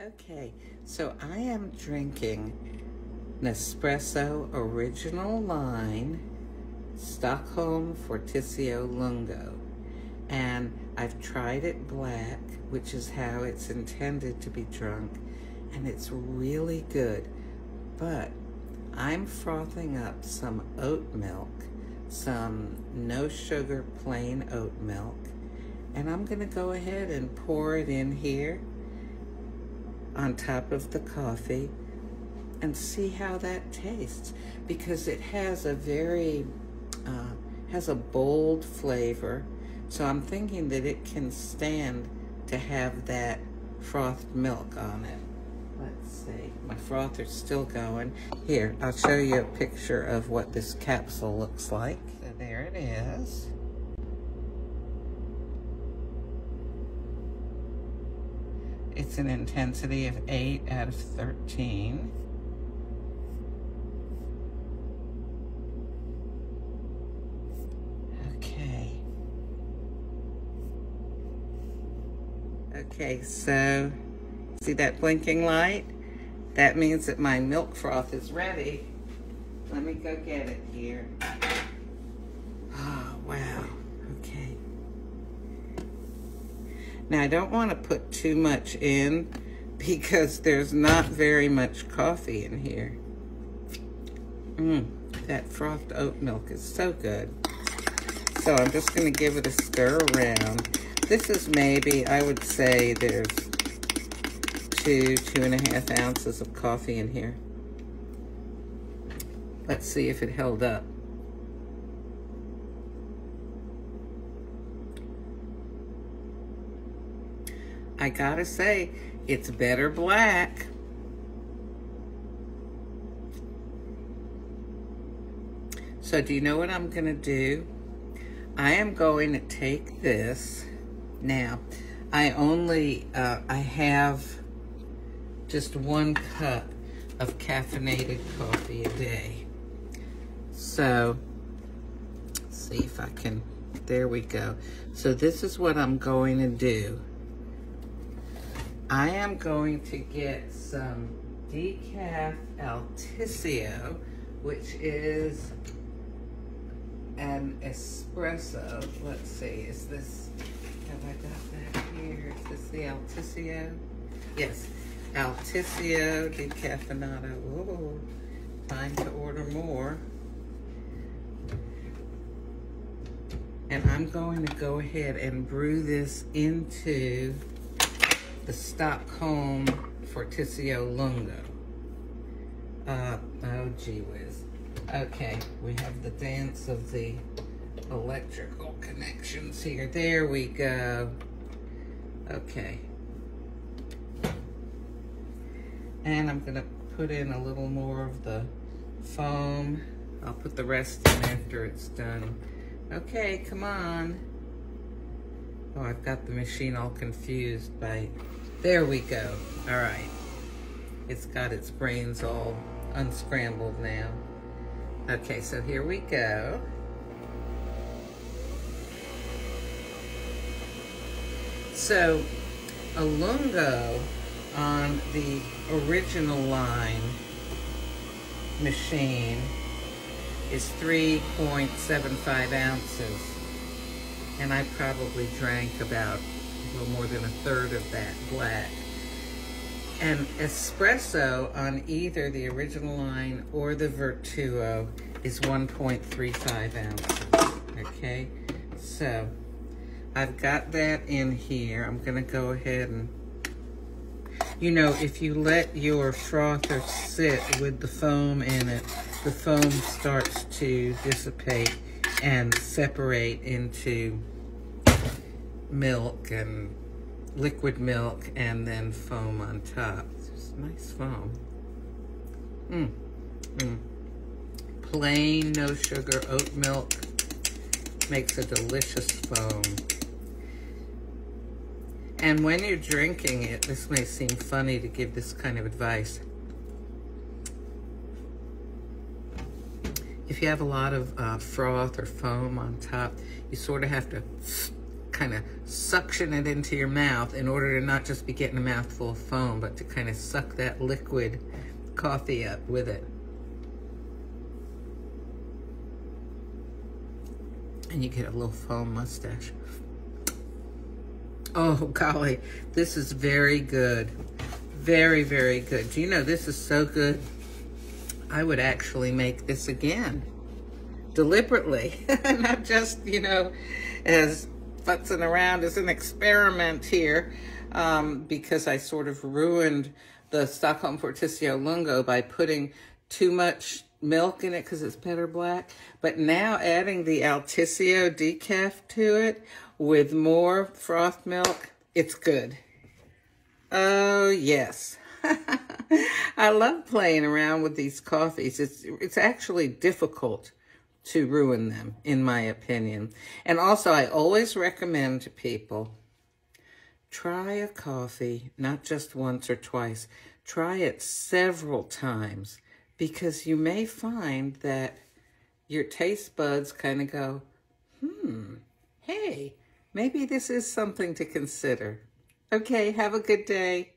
Okay, so I am drinking Nespresso Original Line Stockholm Fortissimo Lungo. And I've tried it black, which is how it's intended to be drunk, and it's really good. But I'm frothing up some oat milk, some no sugar plain oat milk, and I'm gonna go ahead and pour it in here on top of the coffee and see how that tastes because it has a very uh, has a bold flavor. So I'm thinking that it can stand to have that frothed milk on it. Let's see. My frother's still going. Here I'll show you a picture of what this capsule looks like. So there it is It's an intensity of 8 out of 13. Okay. Okay, so see that blinking light? That means that my milk froth is ready. Let me go get it here. Oh, wow. Now I don't want to put too much in because there's not very much coffee in here. Mmm, that frothed oat milk is so good. So I'm just going to give it a stir around. This is maybe, I would say there's two, two and a half ounces of coffee in here. Let's see if it held up. I gotta say, it's better black. So do you know what I'm gonna do? I am going to take this. Now, I only, uh, I have just one cup of caffeinated coffee a day. So, see if I can, there we go. So this is what I'm going to do. I am going to get some decaf Altissio, which is an espresso. Let's see, is this, have I got that here? Is this the Altissio? Yes, Altissio decaffeinato. Oh, time to order more. And I'm going to go ahead and brew this into the Stockholm Fortissimo Lungo. Uh, oh, gee whiz. Okay, we have the dance of the electrical connections here. There we go. Okay. And I'm going to put in a little more of the foam. I'll put the rest in after it's done. Okay, come on. Oh, I've got the machine all confused by, there we go. All right. It's got its brains all unscrambled now. Okay, so here we go. So, a on the original line machine is 3.75 ounces and I probably drank about a little more than a third of that black. And espresso on either the original line or the Vertuo is 1.35 ounces, okay? So, I've got that in here. I'm gonna go ahead and, you know, if you let your frother sit with the foam in it, the foam starts to dissipate and separate into milk and liquid milk and then foam on top. It's nice foam. Mmm. Mm. Plain, no sugar oat milk makes a delicious foam. And when you're drinking it, this may seem funny to give this kind of advice. If you have a lot of uh, froth or foam on top, you sort of have to kind of suction it into your mouth in order to not just be getting a mouthful of foam, but to kind of suck that liquid coffee up with it. And you get a little foam mustache. Oh, golly, this is very good. Very, very good. Do you know this is so good? I would actually make this again deliberately, not just, you know, as futzing around as an experiment here, um, because I sort of ruined the Stockholm Fortissimo Lungo by putting too much milk in it because it's better black. But now adding the Altissio decaf to it with more froth milk, it's good. Oh, yes. I love playing around with these coffees. It's, it's actually difficult to ruin them, in my opinion. And also, I always recommend to people, try a coffee, not just once or twice. Try it several times because you may find that your taste buds kind of go, hmm, hey, maybe this is something to consider. Okay, have a good day.